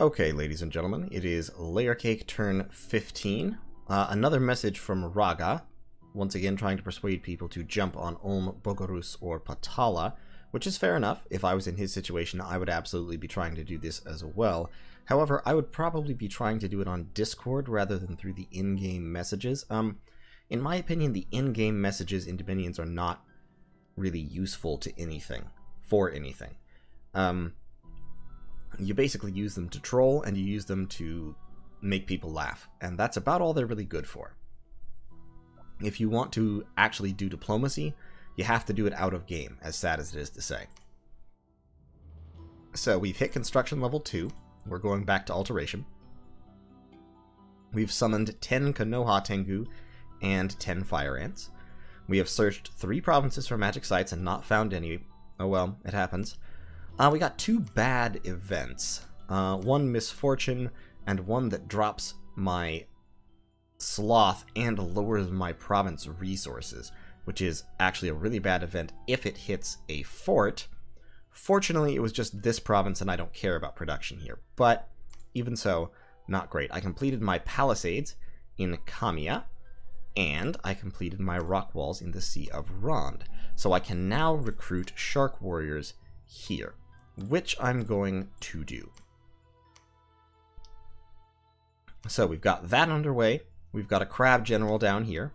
Okay, ladies and gentlemen, it is Layer Cake turn 15. Uh, another message from Raga, once again trying to persuade people to jump on Olm, Bogarus, or Patala, which is fair enough. If I was in his situation, I would absolutely be trying to do this as well. However, I would probably be trying to do it on Discord rather than through the in-game messages. Um, in my opinion, the in-game messages in Dominions are not really useful to anything, for anything. Um, you basically use them to troll and you use them to make people laugh. And that's about all they're really good for. If you want to actually do diplomacy, you have to do it out of game, as sad as it is to say. So we've hit construction level 2. We're going back to alteration. We've summoned 10 Konoha Tengu and 10 Fire Ants. We have searched three provinces for magic sites and not found any. Oh well, it happens. Uh, we got two bad events. Uh, one misfortune and one that drops my sloth and lowers my province resources, which is actually a really bad event if it hits a fort. Fortunately, it was just this province and I don't care about production here, but even so, not great. I completed my palisades in Kamiya, and I completed my rock walls in the Sea of Rond. So I can now recruit Shark Warriors here which I'm going to do. So we've got that underway. We've got a crab general down here.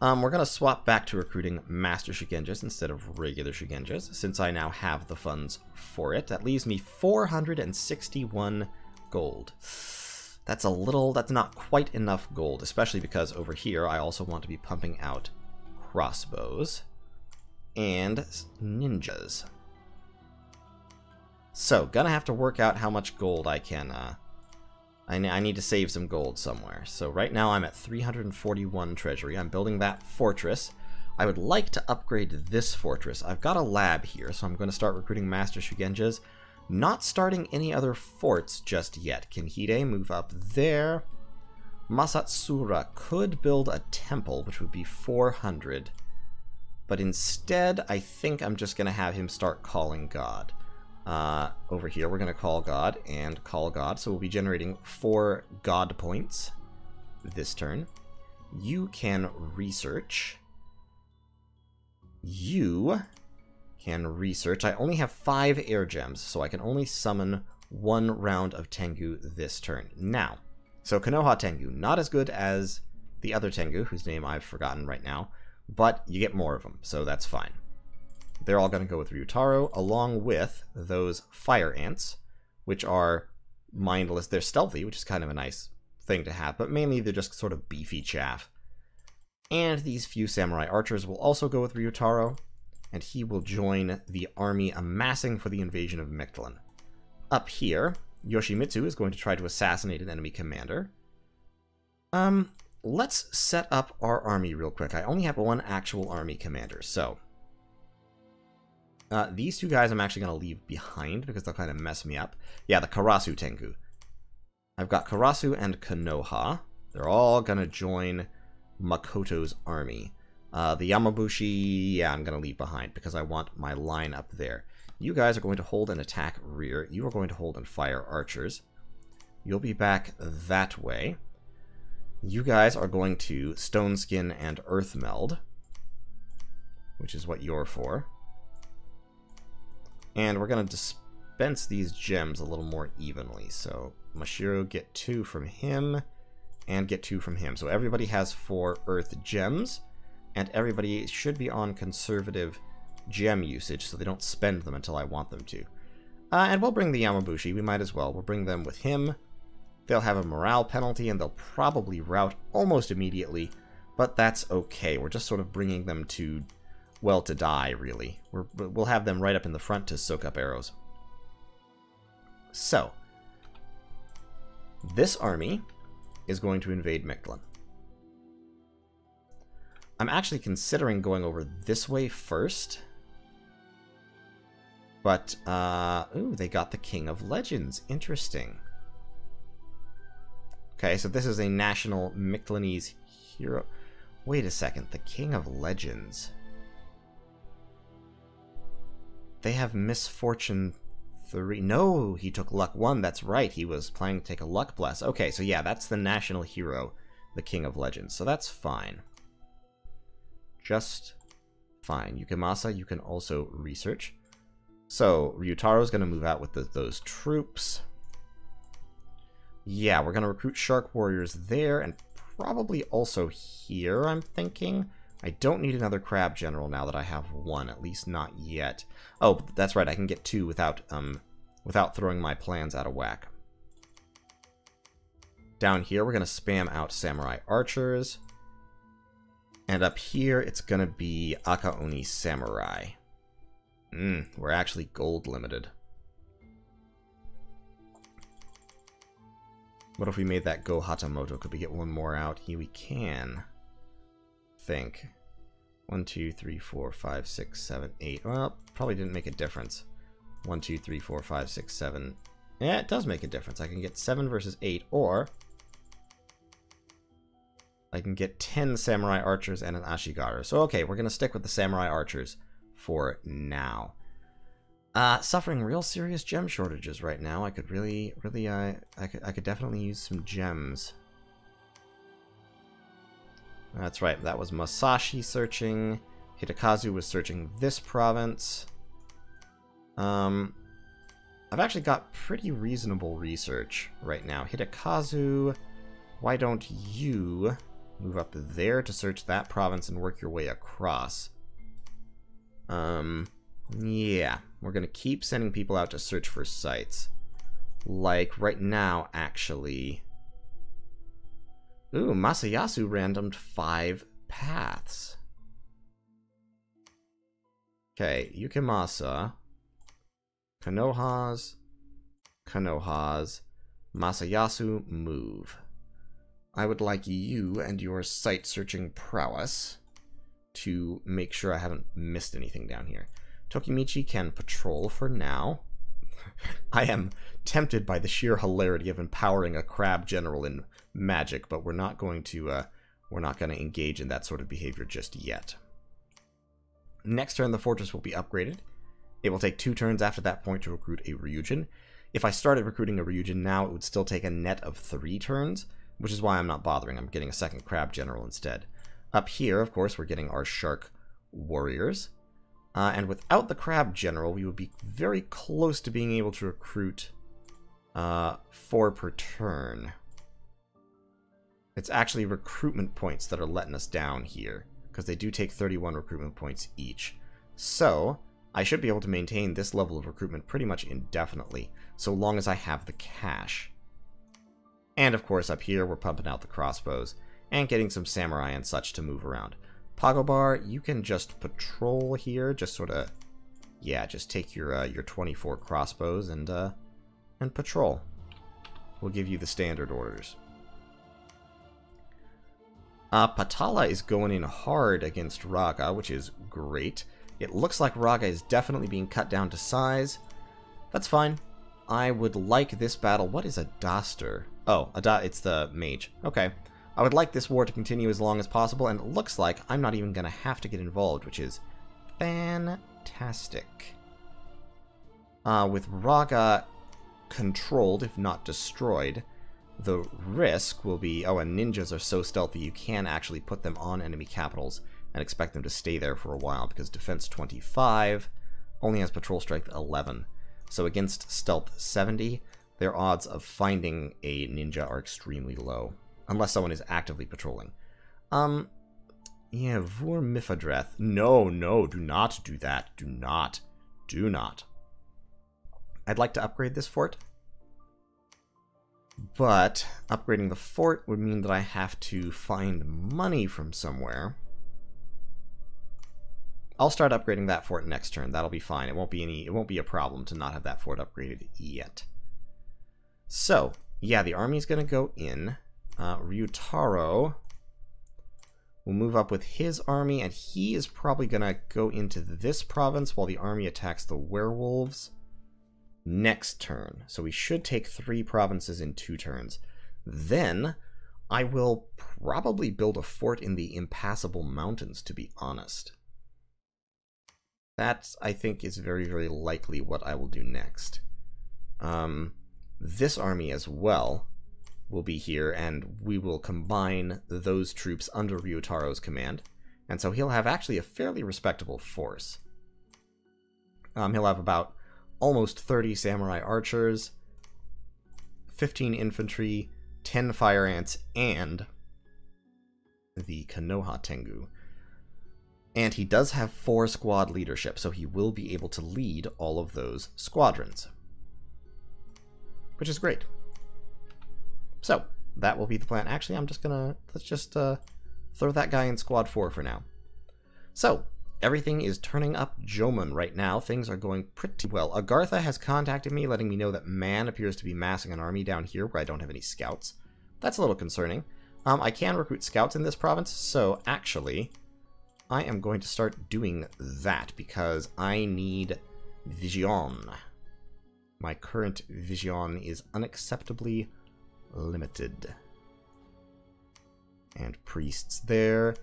Um, we're going to swap back to recruiting Master Shugenjas instead of regular Shugenjas, since I now have the funds for it. That leaves me 461 gold. That's a little, that's not quite enough gold, especially because over here I also want to be pumping out crossbows and ninjas. So, gonna have to work out how much gold I can, uh, I, I need to save some gold somewhere. So right now I'm at 341 treasury. I'm building that fortress. I would like to upgrade this fortress. I've got a lab here, so I'm going to start recruiting Master Shugenjas. Not starting any other forts just yet. Can Hide move up there? Masatsura could build a temple, which would be 400. But instead, I think I'm just going to have him start calling God. Uh, over here, we're going to call God and call God. So we'll be generating four God points this turn. You can research. You can research. I only have five air gems, so I can only summon one round of Tengu this turn. Now, so Konoha Tengu, not as good as the other Tengu, whose name I've forgotten right now, but you get more of them, so that's fine. They're all going to go with Ryutaro, along with those fire ants, which are mindless. They're stealthy, which is kind of a nice thing to have, but mainly they're just sort of beefy chaff. And these few samurai archers will also go with Ryutaro, and he will join the army amassing for the invasion of Mictlan. Up here, Yoshimitsu is going to try to assassinate an enemy commander. Um, let's set up our army real quick. I only have one actual army commander, so uh, these two guys I'm actually going to leave behind because they'll kind of mess me up. Yeah, the Karasu Tengu. I've got Karasu and Konoha. They're all going to join Makoto's army. Uh, the Yamabushi, yeah, I'm going to leave behind because I want my line up there. You guys are going to hold and attack rear. You are going to hold and fire archers. You'll be back that way. You guys are going to Stone Skin and Earth Meld, which is what you're for. And we're going to dispense these gems a little more evenly. So Mashiro get two from him and get two from him. So everybody has four earth gems and everybody should be on conservative gem usage so they don't spend them until I want them to. Uh, and we'll bring the Yamabushi, we might as well. We'll bring them with him. They'll have a morale penalty and they'll probably rout almost immediately, but that's okay. We're just sort of bringing them to well to die, really. we will have them right up in the front to soak up arrows. So, this army is going to invade Mictlan. I'm actually considering going over this way first. But, uh, ooh, they got the King of Legends. Interesting. Okay, so this is a national Mictlanese hero. Wait a second, the King of Legends. They have misfortune three. No, he took luck one. That's right. He was planning to take a luck bless. Okay, so yeah, that's the national hero, the King of Legends. So that's fine. Just fine. Yukimasa, you can also research. So Ryutaro's going to move out with the, those troops. Yeah, we're going to recruit Shark Warriors there and probably also here, I'm thinking. I don't need another Crab General now that I have one, at least not yet. Oh, that's right, I can get two without, um, without throwing my plans out of whack. Down here, we're going to spam out Samurai Archers. And up here, it's going to be Akaoni Samurai. Hmm, we're actually gold limited. What if we made that Go Hatamoto? Could we get one more out? Here we can. Think. One, two, three, four, five, six, seven, eight. Well, probably didn't make a difference. One, two, three, four, five, six, seven. Yeah, it does make a difference. I can get seven versus eight, or I can get 10 Samurai Archers and an Ashigaru. So, okay, we're going to stick with the Samurai Archers for now. Uh, suffering real serious gem shortages right now. I could really, really, uh, I could, I could definitely use some gems. That's right, that was Masashi searching. Hitakazu was searching this province. Um, I've actually got pretty reasonable research right now. Hitakazu, why don't you move up there to search that province and work your way across? Um, yeah, we're going to keep sending people out to search for sites. Like right now, actually. Ooh, Masayasu randomed five paths. Okay, Yukimasa, Konohas, Konohas, Masayasu, move. I would like you and your site searching prowess to make sure I haven't missed anything down here. Tokimichi can patrol for now. I am tempted by the sheer hilarity of empowering a crab general in magic, but we're not going to uh, we're not going to engage in that sort of behavior just yet. Next turn, the fortress will be upgraded. It will take two turns after that point to recruit a Ryujin. If I started recruiting a Ryujin now, it would still take a net of three turns, which is why I'm not bothering. I'm getting a second Crab General instead. Up here, of course, we're getting our Shark Warriors. Uh, and without the Crab General, we would be very close to being able to recruit uh, four per turn. It's actually recruitment points that are letting us down here, because they do take 31 recruitment points each. So, I should be able to maintain this level of recruitment pretty much indefinitely, so long as I have the cash. And of course, up here, we're pumping out the crossbows, and getting some samurai and such to move around. Pagobar, you can just patrol here, just sort of, yeah, just take your uh, your 24 crossbows and uh, and patrol. We'll give you the standard orders. Uh, Patala is going in hard against Raga, which is great. It looks like Raga is definitely being cut down to size. That's fine. I would like this battle. What is a Daster? Oh, a da it's the mage. Okay. I would like this war to continue as long as possible, and it looks like I'm not even going to have to get involved, which is fantastic. Uh, with Raga controlled, if not destroyed, the risk will be, oh, and ninjas are so stealthy you can actually put them on enemy capitals and expect them to stay there for a while, because defense 25 only has patrol strength 11. So against stealth 70, their odds of finding a ninja are extremely low unless someone is actively patrolling. Um, yeah, Vur Mifadreth. No, no, do not do that. Do not. Do not. I'd like to upgrade this fort. But upgrading the fort would mean that I have to find money from somewhere. I'll start upgrading that fort next turn. That'll be fine. It won't be any it won't be a problem to not have that fort upgraded yet. So, yeah, the army's gonna go in. Uh, Ryutaro will move up with his army, and he is probably going to go into this province while the army attacks the werewolves next turn. So we should take three provinces in two turns. Then I will probably build a fort in the impassable mountains, to be honest. That, I think, is very, very likely what I will do next. Um, this army as well will be here, and we will combine those troops under Ryutaro's command. And so he'll have actually a fairly respectable force. Um, he'll have about almost 30 samurai archers, 15 infantry, 10 fire ants, and the Konoha Tengu. And he does have four squad leadership, so he will be able to lead all of those squadrons. Which is great. So, that will be the plan. Actually, I'm just gonna, let's just uh, throw that guy in squad 4 for now. So, everything is turning up Jomon right now. Things are going pretty well. Agartha has contacted me, letting me know that Man appears to be massing an army down here where I don't have any scouts. That's a little concerning. Um, I can recruit scouts in this province, so actually, I am going to start doing that because I need Vision. My current Vision is unacceptably limited. And priests there.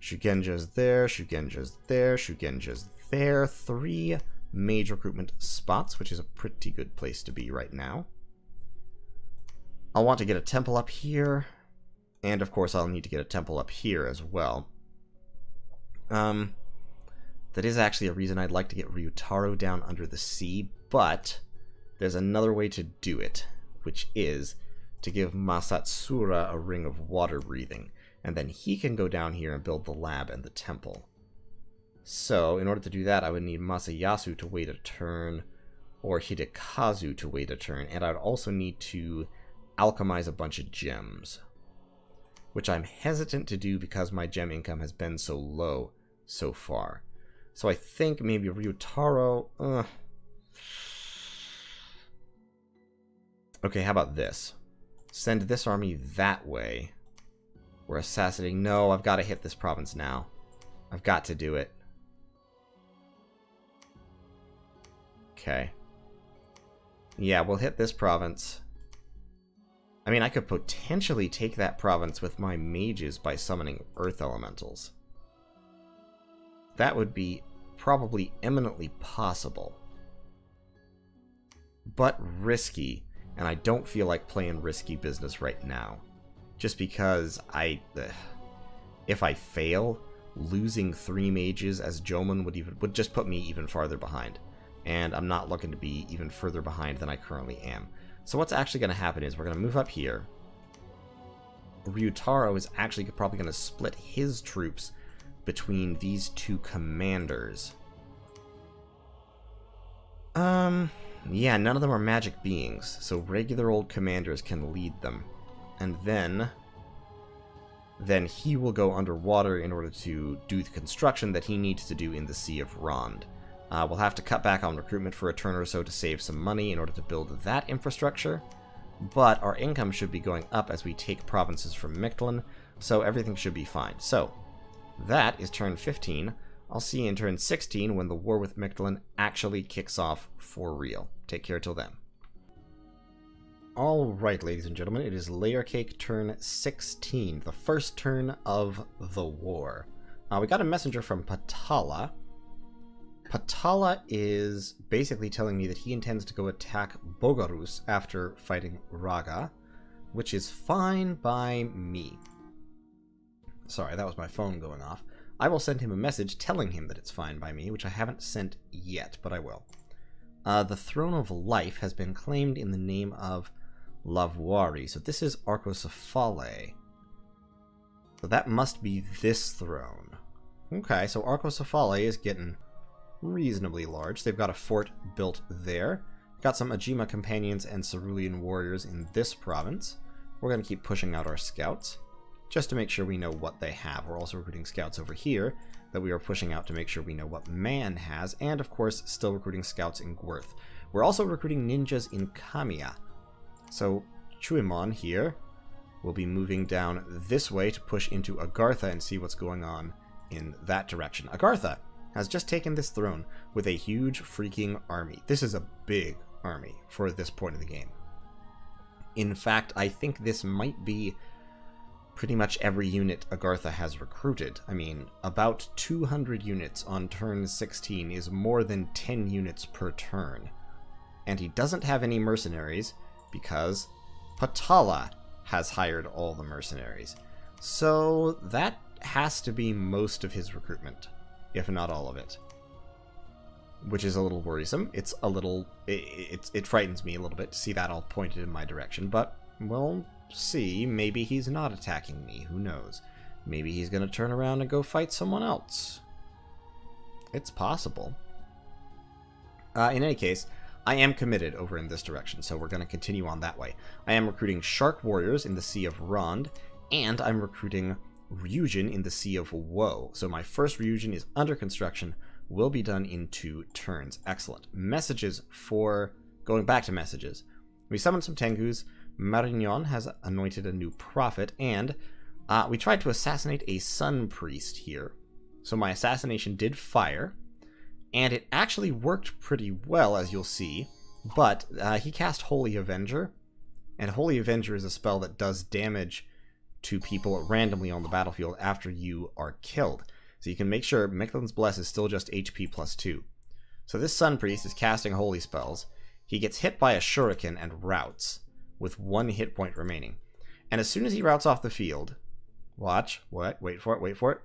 Shugenja's there, Shugenja's there, Shugenja's there. Three mage recruitment spots, which is a pretty good place to be right now. I'll want to get a temple up here. And of course I'll need to get a temple up here as well. Um, that is actually a reason I'd like to get Ryutaro down under the sea, but there's another way to do it, which is to give Masatsura a ring of water breathing, and then he can go down here and build the lab and the temple. So, in order to do that, I would need Masayasu to wait a turn, or Hidekazu to wait a turn, and I'd also need to alchemize a bunch of gems which I'm hesitant to do because my gem income has been so low so far. So I think maybe Ryutaro... Uh... Okay, how about this? Send this army that way. We're assassinating... No, I've got to hit this province now. I've got to do it. Okay. Yeah, we'll hit this province. I mean, I could potentially take that province with my mages by summoning earth elementals. That would be probably eminently possible. But risky, and I don't feel like playing risky business right now. Just because I... Ugh, if I fail, losing three mages as Jomon would even would just put me even farther behind. And I'm not looking to be even further behind than I currently am. So what's actually going to happen is we're going to move up here. Ryutaro is actually probably going to split his troops between these two commanders. Um, yeah, none of them are magic beings, so regular old commanders can lead them. And then, then he will go underwater in order to do the construction that he needs to do in the Sea of Rond. Uh, we'll have to cut back on recruitment for a turn or so to save some money in order to build that infrastructure, but our income should be going up as we take provinces from Mictlan, so everything should be fine. So, that is turn 15. I'll see you in turn 16 when the war with Mictlan actually kicks off for real. Take care till then. Alright, ladies and gentlemen, it is Layer Cake turn 16, the first turn of the war. Uh, we got a messenger from Patala, Patala is basically telling me that he intends to go attack Bogarus after fighting Raga, which is fine by me. Sorry, that was my phone going off. I will send him a message telling him that it's fine by me, which I haven't sent yet, but I will. Uh, the Throne of Life has been claimed in the name of Lavuari, so this is Arcoscephale. So that must be this throne. Okay, so Arcoscephale is getting reasonably large. They've got a fort built there. Got some Ajima companions and Cerulean warriors in this province. We're going to keep pushing out our scouts, just to make sure we know what they have. We're also recruiting scouts over here that we are pushing out to make sure we know what man has, and of course, still recruiting scouts in Gwerth. We're also recruiting ninjas in Kamiya. So, Chuimon here will be moving down this way to push into Agartha and see what's going on in that direction. Agartha has just taken this throne with a huge freaking army. This is a big army for this point of the game. In fact, I think this might be pretty much every unit Agartha has recruited. I mean, about 200 units on turn 16 is more than 10 units per turn. and he doesn't have any mercenaries because Patala has hired all the mercenaries. So that has to be most of his recruitment, if not all of it. Which is a little worrisome. It's a little... It, it, it frightens me a little bit to see that all pointed in my direction, but we'll see. Maybe he's not attacking me. Who knows? Maybe he's going to turn around and go fight someone else. It's possible. Uh, in any case, I am committed over in this direction, so we're going to continue on that way. I am recruiting Shark Warriors in the Sea of Rond, and I'm recruiting Ryujin in the Sea of Woe. So my first Ryujin is under construction, will be done in two turns. Excellent. Messages for... Going back to messages. We summoned some Tengus, Marignon has anointed a new prophet, and uh, we tried to assassinate a sun priest here. So my assassination did fire, and it actually worked pretty well, as you'll see. But uh, he cast Holy Avenger, and Holy Avenger is a spell that does damage to people randomly on the battlefield after you are killed. So you can make sure Mictlan's Bless is still just HP plus 2. So this Sun Priest is casting holy spells. He gets hit by a shuriken and routs, with one hit point remaining. And as soon as he routes off the field, watch, what, wait for it, wait for it,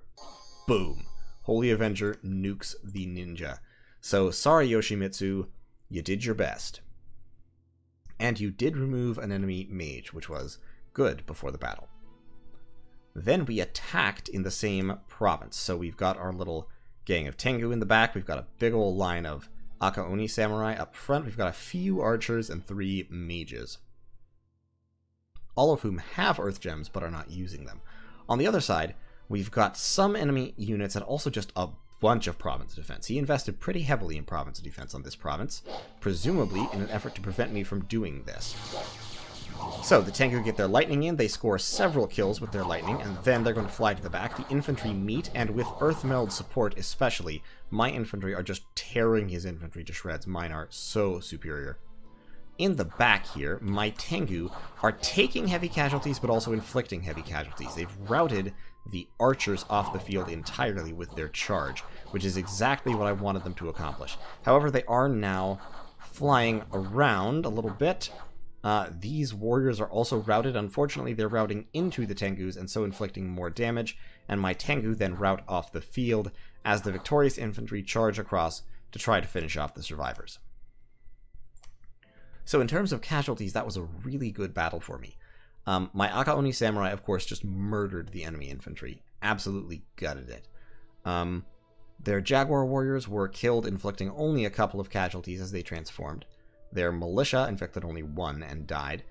boom. Holy Avenger nukes the ninja. So sorry Yoshimitsu, you did your best. And you did remove an enemy mage, which was good before the battle. Then we attacked in the same province. So we've got our little gang of Tengu in the back. We've got a big old line of Akaoni samurai up front. We've got a few archers and three mages. All of whom have earth gems but are not using them. On the other side, We've got some enemy units and also just a bunch of province defense. He invested pretty heavily in province defense on this province, presumably in an effort to prevent me from doing this. So, the Tengu get their lightning in, they score several kills with their lightning, and then they're going to fly to the back. The infantry meet, and with Earth Meld support especially, my infantry are just tearing his infantry to shreds. Mine are so superior. In the back here, my Tengu are taking heavy casualties, but also inflicting heavy casualties. They've routed the archers off the field entirely with their charge, which is exactly what I wanted them to accomplish. However, they are now flying around a little bit. Uh, these warriors are also routed. Unfortunately, they're routing into the Tengus and so inflicting more damage, and my Tengu then rout off the field as the victorious infantry charge across to try to finish off the survivors. So in terms of casualties, that was a really good battle for me. Um, my Akaoni Samurai, of course, just murdered the enemy infantry. Absolutely gutted it. Um, their Jaguar warriors were killed, inflicting only a couple of casualties as they transformed. Their militia inflicted only one and died.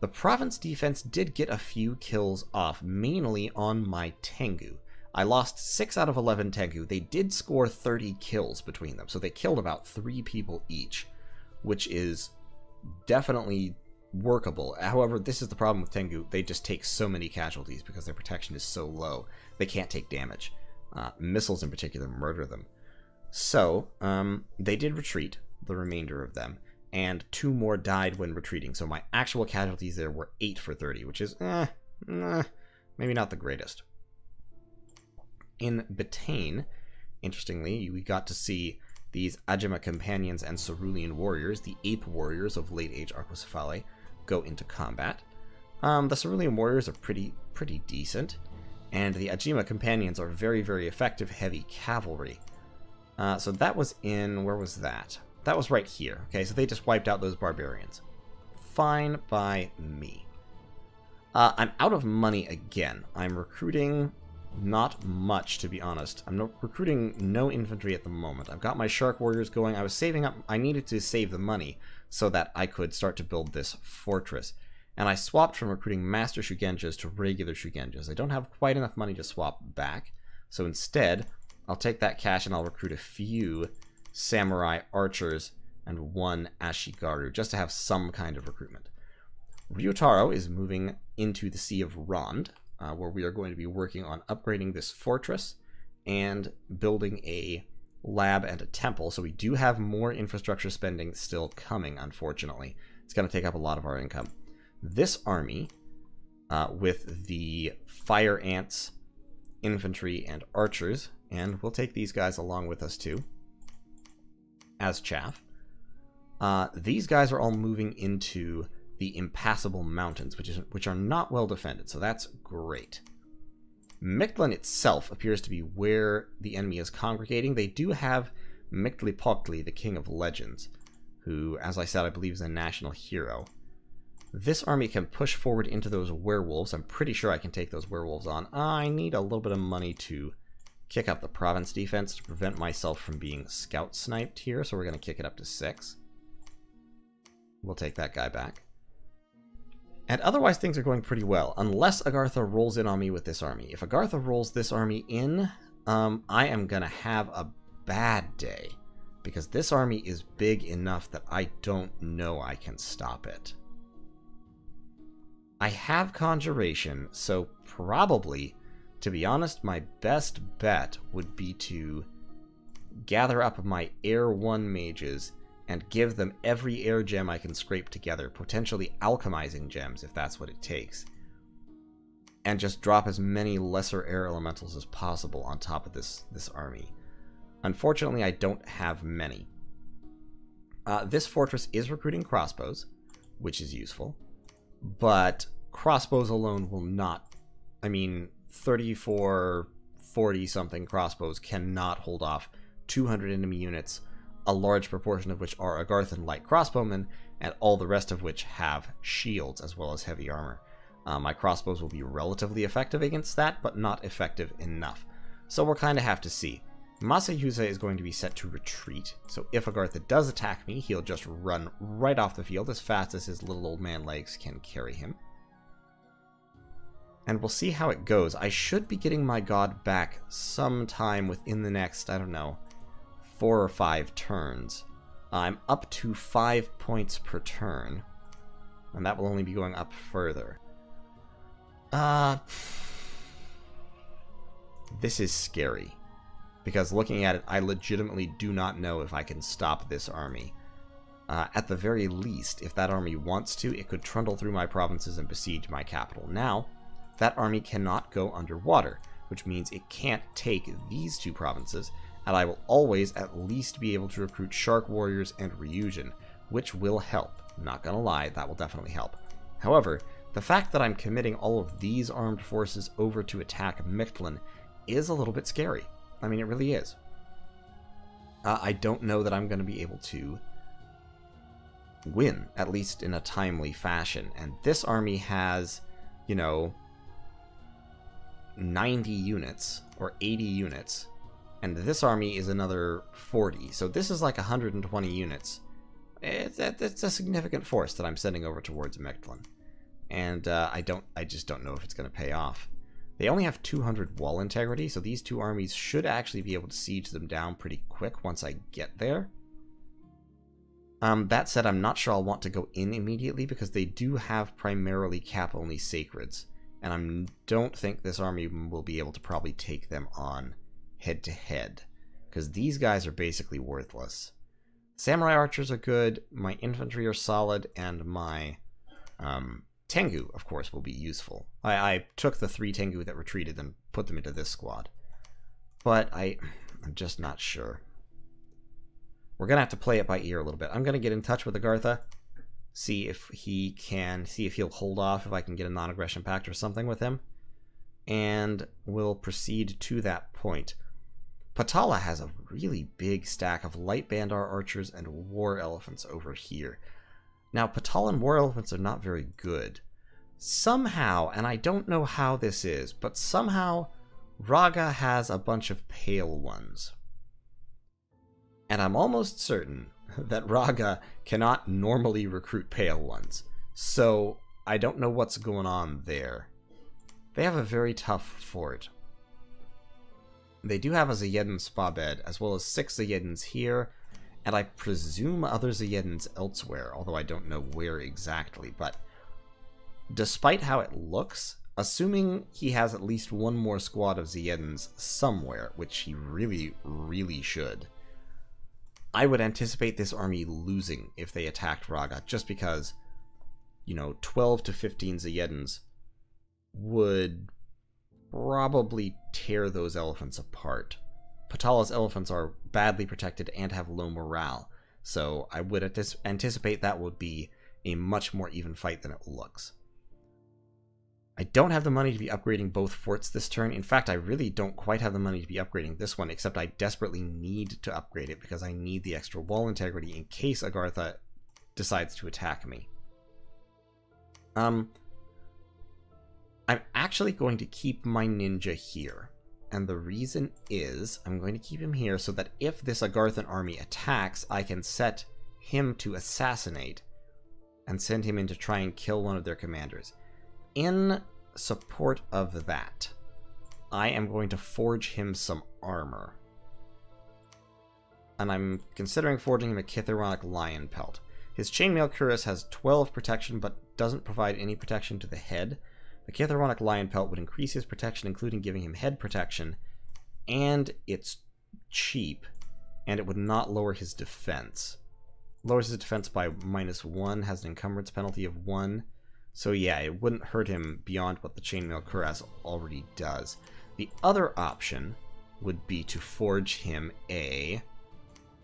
The province defense did get a few kills off, mainly on my Tengu. I lost 6 out of 11 Tengu. They did score 30 kills between them, so they killed about 3 people each, which is definitely workable. However, this is the problem with Tengu. They just take so many casualties because their protection is so low. They can't take damage. Uh, missiles in particular murder them. So, um, they did retreat, the remainder of them, and two more died when retreating. So my actual casualties there were 8 for 30, which is, eh, eh maybe not the greatest. In Betane, interestingly, we got to see these Ajima companions and Cerulean warriors, the ape warriors of late age Arcoscephale, go into combat. Um, the Cerulean Warriors are pretty pretty decent, and the Ajima Companions are very, very effective heavy cavalry. Uh, so that was in... where was that? That was right here. Okay, so they just wiped out those barbarians. Fine by me. Uh, I'm out of money again. I'm recruiting not much, to be honest. I'm recruiting no infantry at the moment. I've got my Shark Warriors going. I was saving up... I needed to save the money so that I could start to build this fortress. And I swapped from recruiting Master Shugenjas to regular Shugenjas. I don't have quite enough money to swap back, so instead, I'll take that cash and I'll recruit a few Samurai Archers and one Ashigaru, just to have some kind of recruitment. Ryutaro is moving into the Sea of Rond, uh, where we are going to be working on upgrading this fortress and building a lab and a temple. So we do have more infrastructure spending still coming, unfortunately. It's going to take up a lot of our income. This army, uh, with the fire ants, infantry, and archers, and we'll take these guys along with us too, as chaff. Uh, these guys are all moving into the impassable mountains, which is which are not well defended, so that's great. Mictlan itself appears to be where the enemy is congregating. They do have Mictlantecuhtli, the King of Legends, who, as I said, I believe is a national hero. This army can push forward into those werewolves. I'm pretty sure I can take those werewolves on. I need a little bit of money to kick up the province defense to prevent myself from being scout sniped here, so we're going to kick it up to 6. We'll take that guy back. And otherwise things are going pretty well, unless Agartha rolls in on me with this army. If Agartha rolls this army in, um, I am going to have a bad day. Because this army is big enough that I don't know I can stop it. I have Conjuration, so probably, to be honest, my best bet would be to gather up my Air 1 mages and give them every air gem I can scrape together, potentially alchemizing gems if that's what it takes. And just drop as many lesser air elementals as possible on top of this, this army. Unfortunately, I don't have many. Uh, this fortress is recruiting crossbows, which is useful, but crossbows alone will not. I mean, 34, 40 something crossbows cannot hold off 200 enemy units a large proportion of which are Agarthan light crossbowmen, and all the rest of which have shields as well as heavy armor. Uh, my crossbows will be relatively effective against that, but not effective enough. So we'll kind of have to see. Masayasu is going to be set to retreat, so if Agartha does attack me, he'll just run right off the field as fast as his little old man legs can carry him. And we'll see how it goes. I should be getting my god back sometime within the next, I don't know, four or five turns. I'm up to five points per turn, and that will only be going up further. Uh, this is scary, because looking at it, I legitimately do not know if I can stop this army. Uh, at the very least, if that army wants to, it could trundle through my provinces and besiege my capital. Now, that army cannot go underwater, which means it can't take these two provinces, and I will always at least be able to recruit Shark Warriors and Ryujin, which will help. Not gonna lie, that will definitely help. However, the fact that I'm committing all of these armed forces over to attack Mictlan is a little bit scary. I mean, it really is. Uh, I don't know that I'm going to be able to win, at least in a timely fashion. And this army has, you know, 90 units or 80 units and this army is another 40. So this is like 120 units. It's, it's a significant force that I'm sending over towards Mictlan. And uh, I don't, I just don't know if it's going to pay off. They only have 200 wall integrity, so these two armies should actually be able to siege them down pretty quick once I get there. Um, that said, I'm not sure I'll want to go in immediately because they do have primarily cap-only sacreds, and I don't think this army will be able to probably take them on head to head because these guys are basically worthless. Samurai archers are good, my infantry are solid, and my um, Tengu, of course, will be useful. I, I took the three Tengu that retreated and put them into this squad. But I, I'm just not sure. We're going to have to play it by ear a little bit. I'm going to get in touch with Agartha, see if he can, see if he'll hold off, if I can get a non-aggression pact or something with him, and we'll proceed to that point. Patala has a really big stack of light bandar archers and war elephants over here. Now, Patalan war elephants are not very good. Somehow, and I don't know how this is, but somehow Raga has a bunch of pale ones. And I'm almost certain that Raga cannot normally recruit pale ones. So I don't know what's going on there. They have a very tough fort. They do have a Zayedin spa bed, as well as six Zayedins here, and I presume other Zayedins elsewhere, although I don't know where exactly. But despite how it looks, assuming he has at least one more squad of Zayedins somewhere, which he really, really should, I would anticipate this army losing if they attacked Raga, just because, you know, 12 to 15 Zayedins would probably tear those elephants apart. Patala's elephants are badly protected and have low morale, So I would anticipate that would be a much more even fight than it looks. I don't have the money to be upgrading both forts this turn. In fact, I really don't quite have the money to be upgrading this one, except I desperately need to upgrade it because I need the extra wall integrity in case Agartha decides to attack me. Um, I'm actually going to keep my ninja here. And the reason is, I'm going to keep him here so that if this Agarthan army attacks, I can set him to assassinate and send him in to try and kill one of their commanders in support of that, I am going to forge him some armor. And I'm considering forging him a Kithaironic Lion Pelt. His chainmail cuirass has 12 protection, but doesn't provide any protection to the head. The Kithaironic Lion Pelt would increase his protection, including giving him head protection, and it's cheap, and it would not lower his defense. Lowers his defense by minus 1, has an encumbrance penalty of 1, so yeah, it wouldn't hurt him beyond what the chainmail cuirass already does. The other option would be to forge him a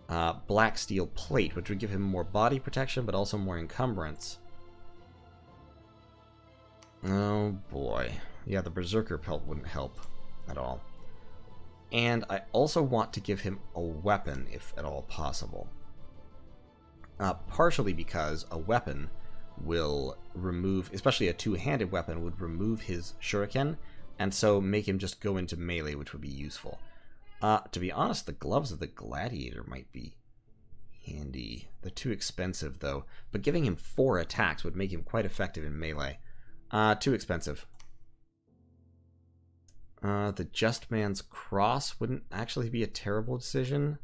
uh, black steel plate, which would give him more body protection, but also more encumbrance. Oh boy. Yeah, the Berserker pelt wouldn't help at all. And I also want to give him a weapon, if at all possible. Uh, partially because a weapon will remove, especially a two-handed weapon, would remove his shuriken, and so make him just go into melee, which would be useful. Uh, to be honest, the gloves of the gladiator might be handy. They're too expensive, though, but giving him four attacks would make him quite effective in melee. Uh, too expensive. Uh, the Just Man's Cross wouldn't actually be a terrible decision.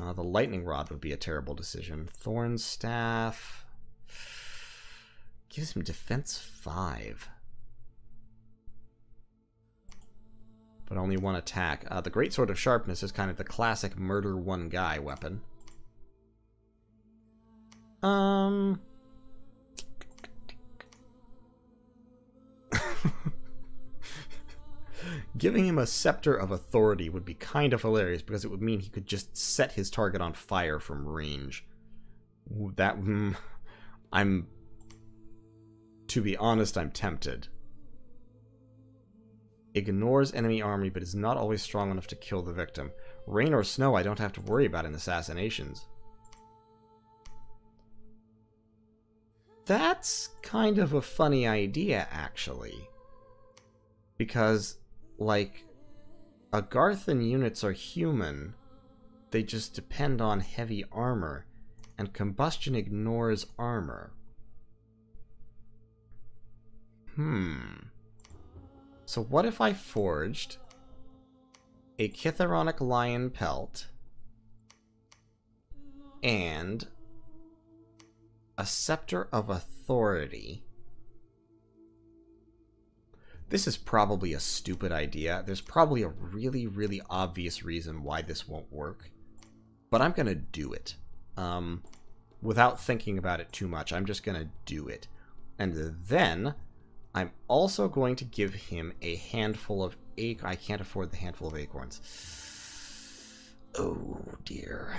Uh, the Lightning Rod would be a terrible decision. Thorn Staff gives him defense 5. But only one attack. Uh, the Great Sword of Sharpness is kind of the classic murder one guy weapon. Um... Giving him a Scepter of Authority would be kind of hilarious because it would mean he could just set his target on fire from range. That... Mm, I'm... To be honest, I'm tempted. Ignores enemy army, but is not always strong enough to kill the victim. Rain or snow I don't have to worry about in assassinations. That's kind of a funny idea, actually. Because like, Agarthan units are human. They just depend on heavy armor, and combustion ignores armor. Hmm. So what if I forged a Kithaironic Lion Pelt and a Scepter of Authority this is probably a stupid idea. There's probably a really, really obvious reason why this won't work. But I'm going to do it. Um, without thinking about it too much. I'm just going to do it. And then I'm also going to give him a handful of ache. I can't afford the handful of acorns. Oh dear.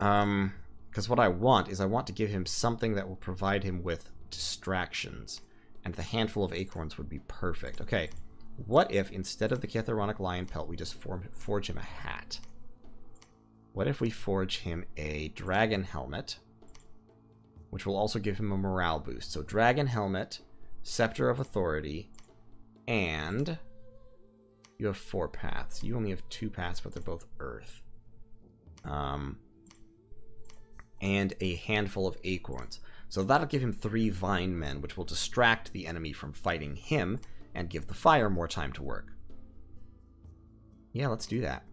Um, because what I want is I want to give him something that will provide him with distractions and the handful of acorns would be perfect. Okay, what if instead of the Kithaironic Lion Pelt, we just form, forge him a hat? What if we forge him a Dragon Helmet, which will also give him a morale boost? So Dragon Helmet, Scepter of Authority, and you have four paths. You only have two paths, but they're both Earth. Um, and a handful of acorns. So that'll give him three Vine Men, which will distract the enemy from fighting him and give the fire more time to work. Yeah, let's do that.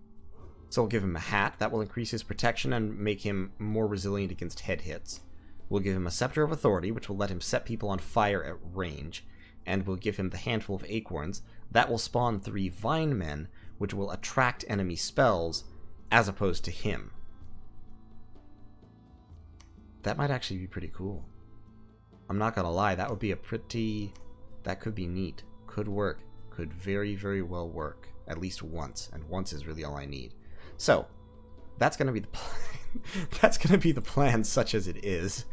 So we'll give him a hat. That will increase his protection and make him more resilient against head hits. We'll give him a Scepter of Authority, which will let him set people on fire at range. And we'll give him the handful of acorns. That will spawn three Vine Men, which will attract enemy spells, as opposed to him. That might actually be pretty cool. I'm not gonna lie, that would be a pretty... That could be neat. Could work. Could very, very well work. At least once. And once is really all I need. So, that's gonna be the plan. that's to be the plan, such as it is.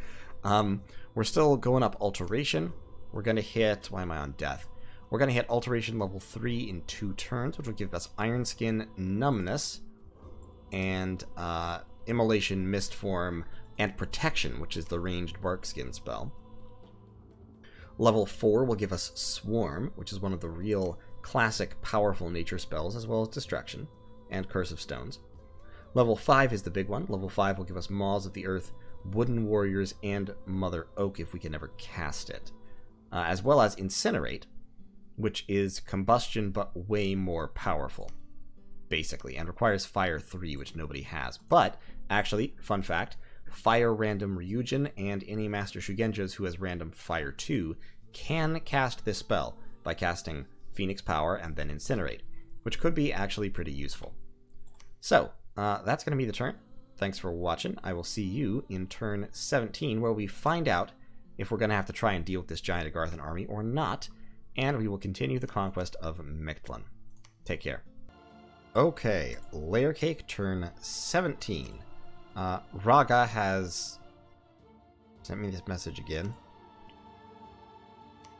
Um, we're still going up Alteration. We're to hit... Why am I on Death? We're going to hit Alteration level 3 in two turns, which will give us Iron Skin, Numbness, and uh, Immolation, Mist Form, and Protection, which is the ranged Bark Skin spell. Level 4 will give us Swarm, which is one of the real classic powerful nature spells, as well as Distraction, and Curse of Stones. Level 5 is the big one. Level 5 will give us Maws of the Earth, Wooden Warriors, and Mother Oak if we can ever cast it. Uh, as well as Incinerate, which is combustion but way more powerful, basically, and requires Fire 3, which nobody has. But, actually, fun fact, Fire Random Ryujin and any Master Shugenjas who has random Fire 2 can cast this spell by casting Phoenix Power and then Incinerate, which could be actually pretty useful. So, uh, that's going to be the turn. Thanks for watching. I will see you in turn 17, where we find out if we're going to have to try and deal with this giant Agarthan army or not, and we will continue the conquest of Mictlan. Take care. Okay, Layer Cake turn 17. Uh, Ragha has sent me this message again.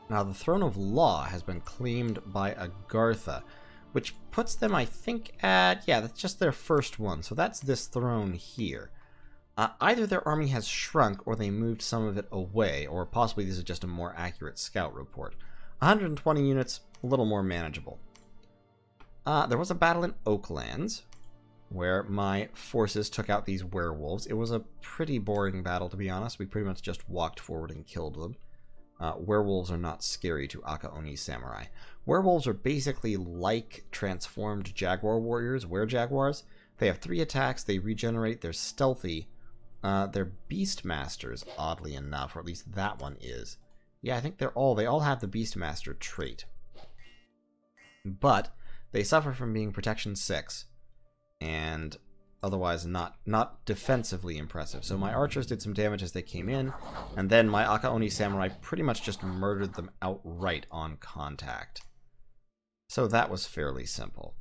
Now, the Throne of Law has been claimed by Agartha, which puts them, I think, at, yeah, that's just their first one, so that's this throne here. Uh, either their army has shrunk or they moved some of it away, or possibly this is just a more accurate scout report. 120 units, a little more manageable. Uh, there was a battle in Oaklands, where my forces took out these werewolves. It was a pretty boring battle, to be honest. We pretty much just walked forward and killed them. Uh, werewolves are not scary to Akaoni samurai. Werewolves are basically like transformed jaguar warriors, were jaguars. They have three attacks, they regenerate, they're stealthy. Uh, they're beast masters, oddly enough, or at least that one is. Yeah, I think they're all, they all have the beastmaster trait. But they suffer from being protection 6, and otherwise not not defensively impressive. So my archers did some damage as they came in, and then my Akaoni samurai pretty much just murdered them outright on contact. So that was fairly simple.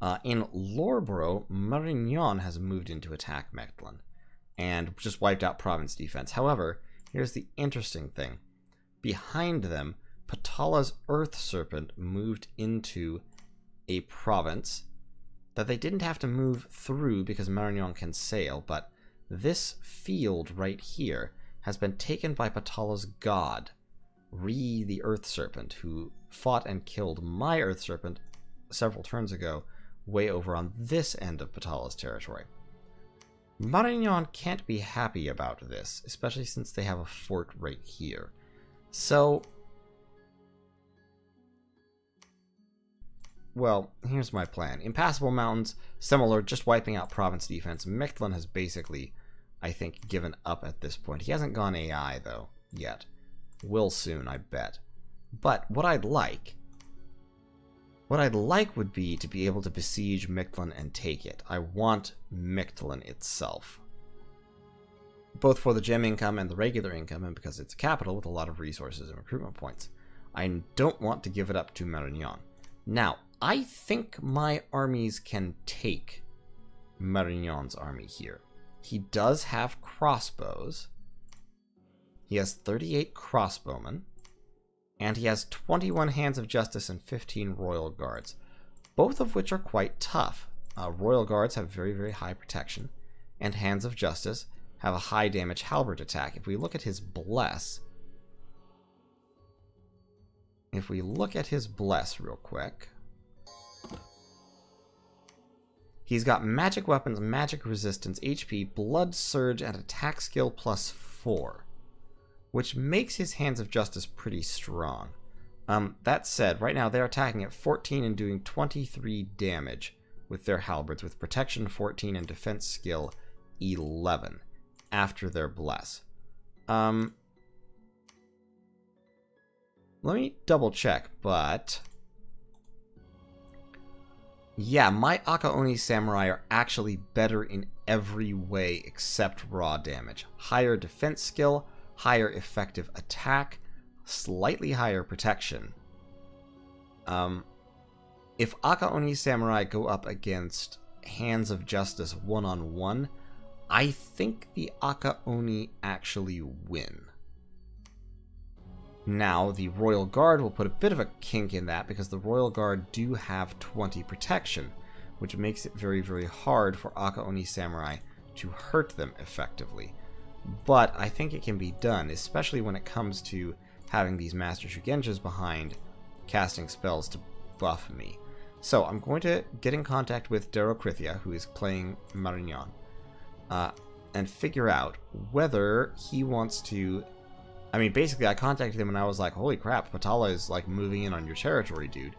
Uh, in Lorbro, Marignon has moved in to attack Mictlan, and just wiped out province defense. However, here's the interesting thing. Behind them, Patala's Earth Serpent moved into a province that they didn't have to move through because Marignon can sail, but this field right here has been taken by Patala's god, Re the Earth Serpent, who fought and killed my Earth Serpent several turns ago, way over on this end of Patala's territory. Marignon can't be happy about this, especially since they have a fort right here. So, well, here's my plan. Impassable Mountains, similar, just wiping out province defense. Mictlan has basically, I think, given up at this point. He hasn't gone AI, though, yet. Will soon, I bet. But what I'd like, what I'd like would be to be able to besiege Mictlan and take it. I want Mictlan itself. Both for the gem income and the regular income, and because it's a capital with a lot of resources and recruitment points. I don't want to give it up to Marignon. Now, I think my armies can take Marignon's army here. He does have crossbows. He has 38 crossbowmen. And he has 21 Hands of Justice and 15 Royal Guards, both of which are quite tough. Uh, Royal Guards have very, very high protection, and Hands of Justice have a high damage halberd attack. If we look at his Bless, if we look at his Bless real quick, He's got magic weapons, magic resistance, HP, blood surge, and attack skill plus 4, which makes his Hands of Justice pretty strong. Um, that said, right now they're attacking at 14 and doing 23 damage with their halberds, with protection 14 and defense skill 11 after their bless. Um, let me double check, but yeah, my Akaoni Samurai are actually better in every way except raw damage. Higher defense skill, higher effective attack, slightly higher protection. Um, if Akaoni Samurai go up against Hands of Justice one-on-one, -on -one, I think the Aka Oni actually win. Now, the Royal Guard will put a bit of a kink in that because the Royal Guard do have 20 protection, which makes it very, very hard for Aka Oni Samurai to hurt them effectively. But I think it can be done, especially when it comes to having these Master Shugenjas behind casting spells to buff me. So I'm going to get in contact with Darrow who is playing Marignon, uh, and figure out whether he wants to I mean, basically, I contacted him and I was like, holy crap, Patala is, like, moving in on your territory, dude.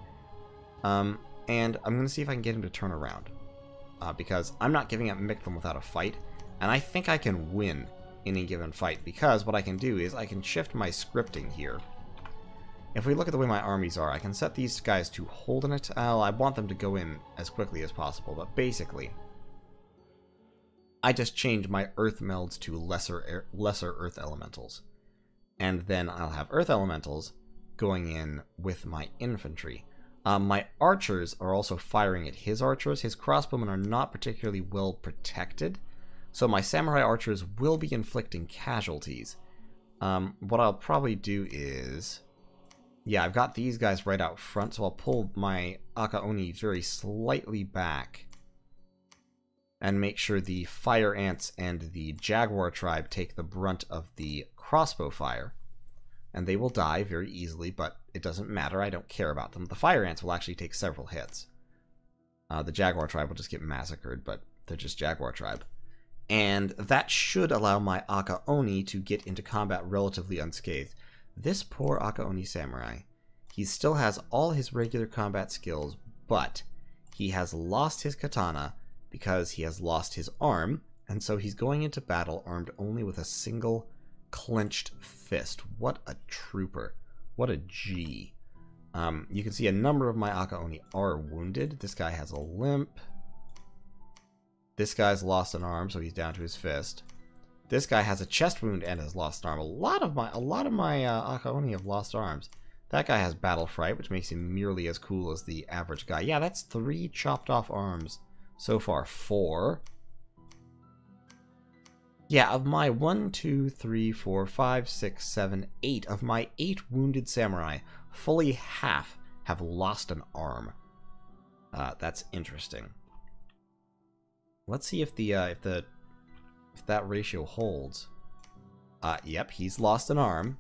Um, and I'm going to see if I can get him to turn around. Uh, because I'm not giving up Mictlan without a fight, and I think I can win any given fight, because what I can do is I can shift my scripting here. If we look at the way my armies are, I can set these guys to hold an attack. Well, I want them to go in as quickly as possible, but basically, I just change my earth melds to lesser lesser earth elementals and then I'll have earth elementals going in with my infantry. Um, my archers are also firing at his archers. His crossbowmen are not particularly well protected, so my samurai archers will be inflicting casualties. Um, what I'll probably do is... Yeah, I've got these guys right out front, so I'll pull my Akaoni very slightly back and make sure the fire ants and the jaguar tribe take the brunt of the crossbow fire, and they will die very easily, but it doesn't matter. I don't care about them. The fire ants will actually take several hits. Uh, the jaguar tribe will just get massacred, but they're just jaguar tribe. And that should allow my Aka Oni to get into combat relatively unscathed. This poor Aka Oni samurai, he still has all his regular combat skills, but he has lost his katana because he has lost his arm, and so he's going into battle armed only with a single clenched fist. What a trooper. What a G. Um, you can see a number of my Akaoni are wounded. This guy has a limp. This guy's lost an arm, so he's down to his fist. This guy has a chest wound and has lost an arm. A lot of my a lot of my uh, Akaoni have lost arms. That guy has battle fright, which makes him merely as cool as the average guy. Yeah, that's three chopped off arms so far. Four. Yeah, of my one, two, three, four, five, six, seven, eight, of my eight wounded samurai, fully half have lost an arm. Uh, that's interesting. Let's see if the uh, if the if that ratio holds. Uh, yep, he's lost an arm,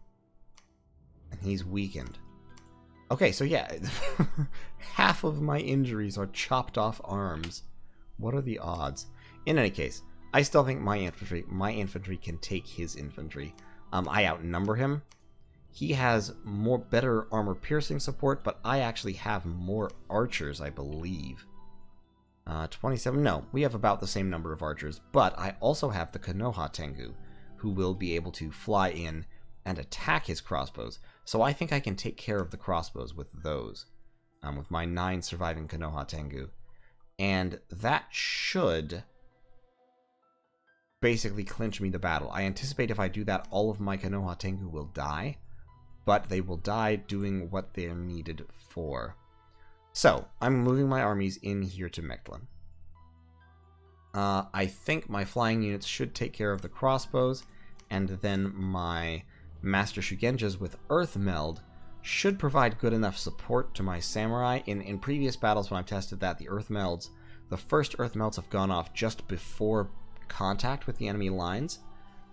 and he's weakened. Okay, so yeah, half of my injuries are chopped off arms. What are the odds? In any case, I still think my infantry my infantry can take his infantry. Um, I outnumber him. He has more better armor piercing support, but I actually have more archers, I believe. Uh, 27, no, we have about the same number of archers, but I also have the Konoha Tengu, who will be able to fly in and attack his crossbows, so I think I can take care of the crossbows with those, um, with my 9 surviving Konoha Tengu. And that should basically clinch me the battle. I anticipate if I do that, all of my Konoha Tengu will die, but they will die doing what they're needed for. So, I'm moving my armies in here to Mictlan. Uh, I think my flying units should take care of the crossbows, and then my Master Shugenjas with Earth Meld should provide good enough support to my Samurai. In, in previous battles when I've tested that, the Earth Melds, the first Earth Melds have gone off just before contact with the enemy lines,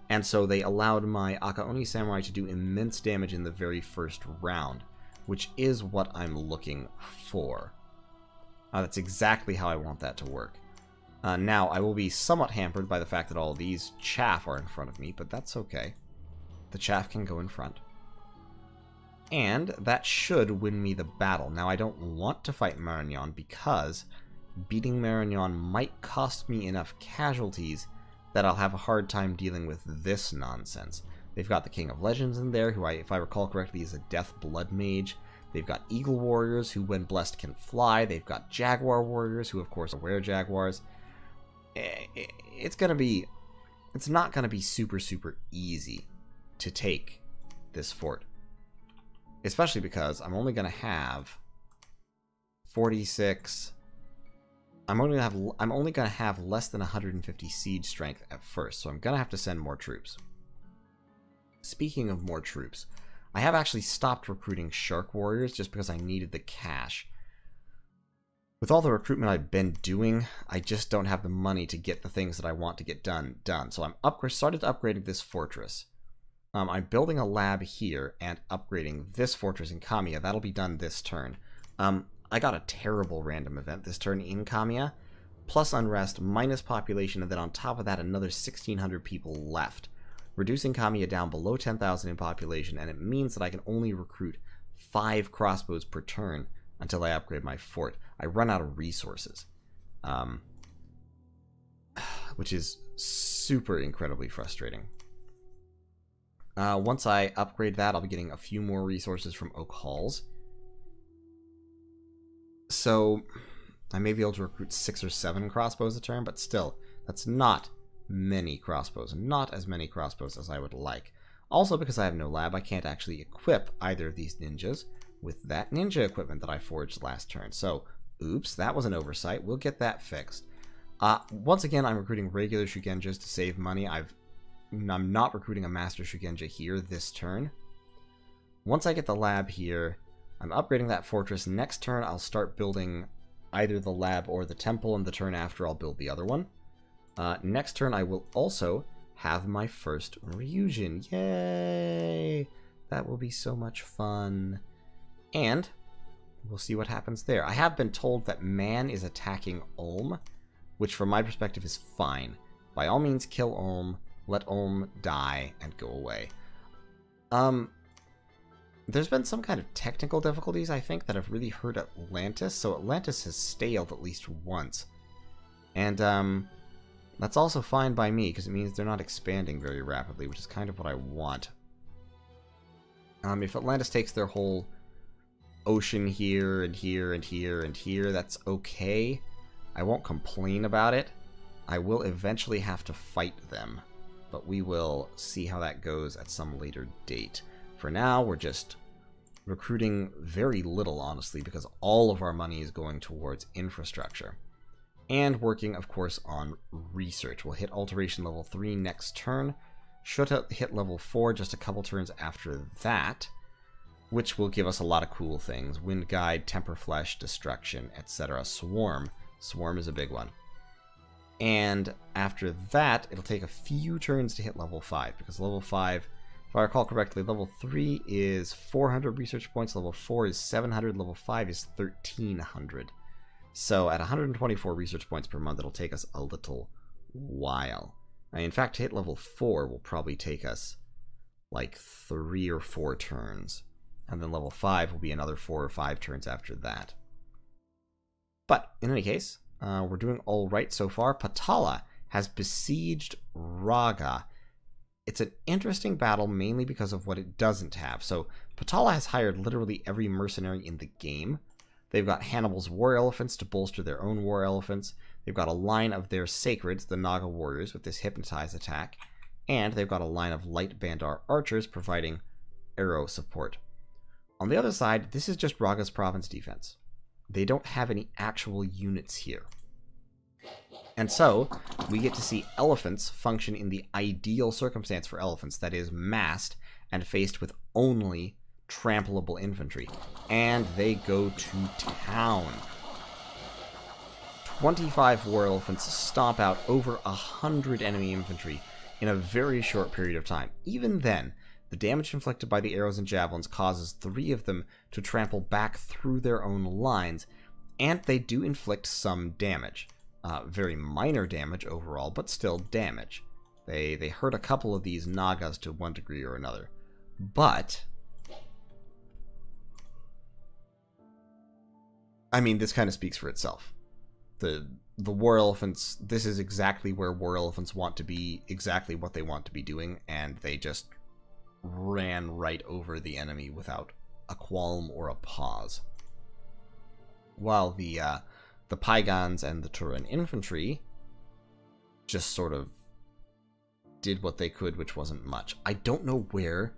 and so they allowed my Akaoni Samurai to do immense damage in the very first round, which is what I'm looking for. Uh, that's exactly how I want that to work. Uh, now, I will be somewhat hampered by the fact that all these chaff are in front of me, but that's okay. The chaff can go in front. And that should win me the battle. Now, I don't want to fight Marignon because beating Marignon might cost me enough casualties that I'll have a hard time dealing with this nonsense. They've got the King of Legends in there, who I, if I recall correctly, is a Death Blood Mage. They've got Eagle Warriors, who when blessed can fly. They've got Jaguar Warriors, who of course are Jaguars. Eh, eh, it's gonna be, it's not gonna be super, super easy to take this fort. Especially because I'm only gonna have 46 I'm only gonna have I'm only gonna have less than 150 siege strength at first, so I'm gonna have to send more troops. Speaking of more troops, I have actually stopped recruiting Shark Warriors just because I needed the cash. With all the recruitment I've been doing, I just don't have the money to get the things that I want to get done done. So I'm up started upgrading this fortress. Um, I'm building a lab here and upgrading this fortress in Kamiya. That'll be done this turn. Um, I got a terrible random event this turn in Kamiya, plus unrest, minus population, and then on top of that, another 1,600 people left, reducing Kamiya down below 10,000 in population, and it means that I can only recruit 5 crossbows per turn until I upgrade my fort. I run out of resources, um, which is super incredibly frustrating. Uh, once I upgrade that, I'll be getting a few more resources from Oak Halls so I may be able to recruit six or seven crossbows a turn, but still, that's not many crossbows. Not as many crossbows as I would like. Also, because I have no lab, I can't actually equip either of these ninjas with that ninja equipment that I forged last turn. So, oops, that was an oversight. We'll get that fixed. Uh, once again, I'm recruiting regular Shugenjas to save money. I've, I'm not recruiting a Master Shugenja here this turn. Once I get the lab here, I'm upgrading that fortress. Next turn, I'll start building either the lab or the temple, and the turn after, I'll build the other one. Uh, next turn, I will also have my first Ryujin. Yay! That will be so much fun. And we'll see what happens there. I have been told that man is attacking Ulm, which from my perspective is fine. By all means, kill Ulm, let Ulm die, and go away. Um, there's been some kind of technical difficulties, I think, that have really hurt Atlantis, so Atlantis has staled at least once. And, um, that's also fine by me, because it means they're not expanding very rapidly, which is kind of what I want. Um, if Atlantis takes their whole ocean here, and here, and here, and here, that's okay. I won't complain about it. I will eventually have to fight them, but we will see how that goes at some later date. For now, we're just recruiting very little, honestly, because all of our money is going towards infrastructure. And working, of course, on research. We'll hit alteration level 3 next turn. Should hit level 4 just a couple turns after that, which will give us a lot of cool things. Wind Guide, Temper Flesh, Destruction, etc. Swarm. Swarm is a big one. And after that, it'll take a few turns to hit level 5, because level 5 if I recall correctly, level 3 is 400 research points, level 4 is 700, level 5 is 1300. So at 124 research points per month, it'll take us a little while. in fact, to hit level 4 will probably take us like 3 or 4 turns. And then level 5 will be another 4 or 5 turns after that. But in any case, uh, we're doing all right so far. Patala has besieged Ragha it's an interesting battle mainly because of what it doesn't have. So Patala has hired literally every mercenary in the game. They've got Hannibal's war elephants to bolster their own war elephants. They've got a line of their sacreds, the Naga warriors, with this hypnotize attack. And they've got a line of light Bandar archers providing arrow support. On the other side, this is just Ragha's province defense. They don't have any actual units here. And so, we get to see elephants function in the ideal circumstance for elephants, that is, massed and faced with only trampleable infantry. And they go to town. 25 war elephants stomp out over a hundred enemy infantry in a very short period of time. Even then, the damage inflicted by the arrows and javelins causes three of them to trample back through their own lines, and they do inflict some damage. Uh, very minor damage overall, but still damage. They, they hurt a couple of these Nagas to one degree or another. But... I mean, this kind of speaks for itself. The the war elephants, this is exactly where war elephants want to be, exactly what they want to be doing, and they just ran right over the enemy without a qualm or a pause. While the uh, the Paigans and the Turan infantry just sort of did what they could, which wasn't much. I don't know where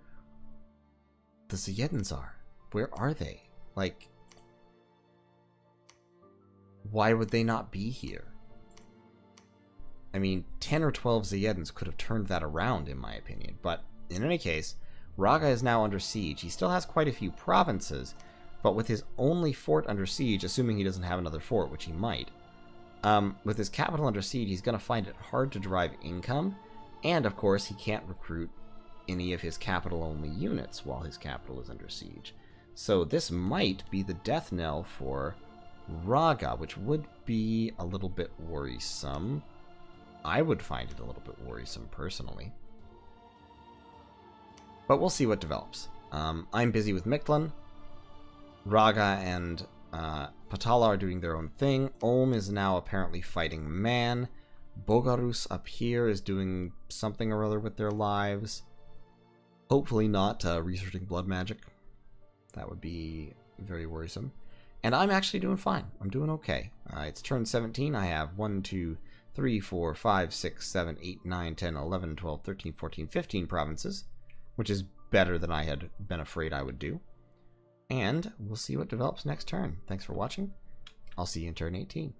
the Zayedans are. Where are they? Like, why would they not be here? I mean, 10 or 12 Zayedans could have turned that around, in my opinion. But in any case, Ragha is now under siege. He still has quite a few provinces, but with his only fort under siege, assuming he doesn't have another fort, which he might, um, with his capital under siege, he's going to find it hard to derive income, and of course, he can't recruit any of his capital only units while his capital is under siege. So this might be the death knell for Ragha, which would be a little bit worrisome. I would find it a little bit worrisome personally. But we'll see what develops. Um, I'm busy with Mictlan. Ragha and uh, Patala are doing their own thing. Ulm is now apparently fighting Man. Bogarus up here is doing something or other with their lives. Hopefully not uh, researching blood magic. That would be very worrisome. And I'm actually doing fine. I'm doing okay. Uh, it's turn 17. I have 1, 2, 3, 4, 5, 6, 7, 8, 9, 10, 11, 12, 13, 14, 15 provinces, which is better than I had been afraid I would do. And we'll see what develops next turn. Thanks for watching. I'll see you in turn 18.